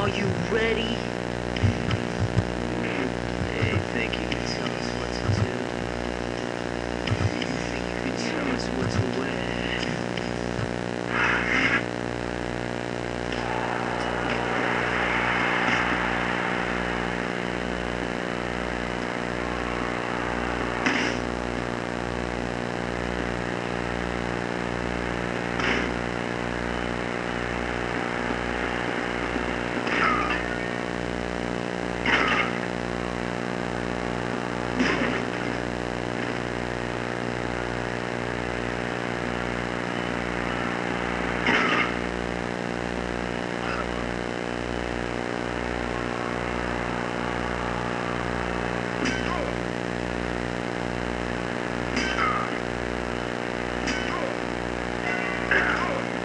Are you ready? now.